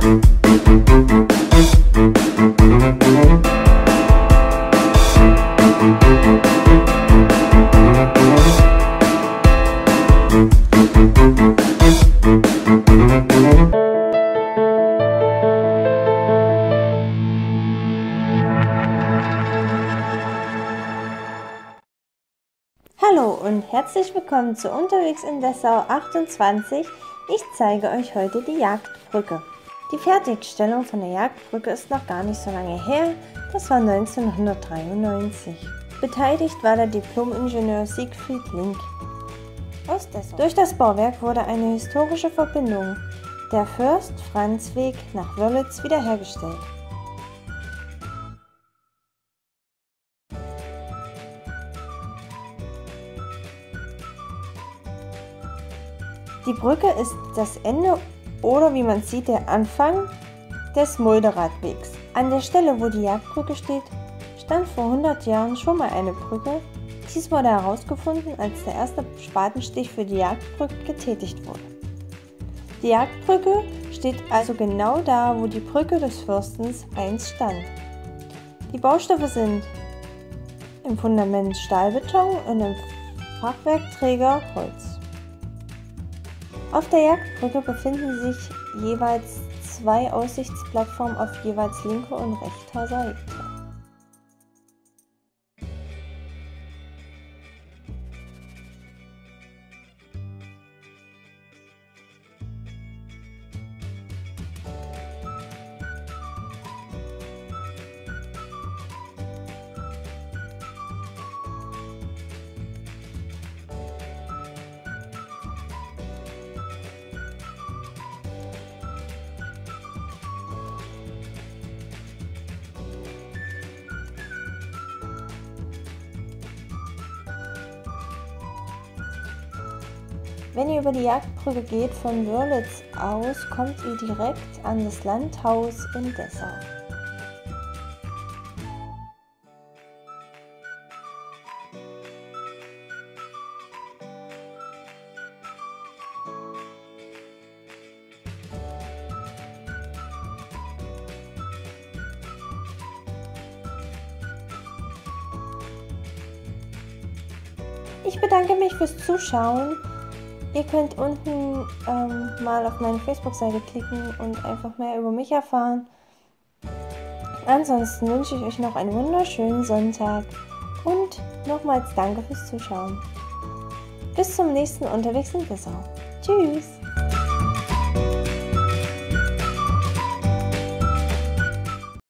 Hallo und herzlich willkommen zu Unterwegs in Dessau 28. Ich zeige euch heute die Jagdbrücke. Die Fertigstellung von der Jagdbrücke ist noch gar nicht so lange her, das war 1993. Beteiligt war der Diplom-Ingenieur Siegfried Link. Durch das Bauwerk wurde eine historische Verbindung, der Fürst-Franz-Weg nach Wörlitz, wiederhergestellt. Die Brücke ist das Ende oder wie man sieht der Anfang des Mulderadwegs. An der Stelle, wo die Jagdbrücke steht, stand vor 100 Jahren schon mal eine Brücke. Dies wurde herausgefunden, als der erste Spatenstich für die Jagdbrücke getätigt wurde. Die Jagdbrücke steht also genau da, wo die Brücke des Fürstens einst stand. Die Baustoffe sind im Fundament Stahlbeton und im Fachwerkträger Holz. Auf der Jagdbrücke befinden sich jeweils zwei Aussichtsplattformen auf jeweils linker und rechter Seite. Wenn ihr über die Jagdbrücke geht von Wörlitz aus, kommt ihr direkt an das Landhaus in Dessau. Ich bedanke mich fürs Zuschauen. Ihr könnt unten ähm, mal auf meine Facebook-Seite klicken und einfach mehr über mich erfahren. Ansonsten wünsche ich euch noch einen wunderschönen Sonntag und nochmals danke fürs Zuschauen. Bis zum nächsten Unterwegs in Bissau. Tschüss!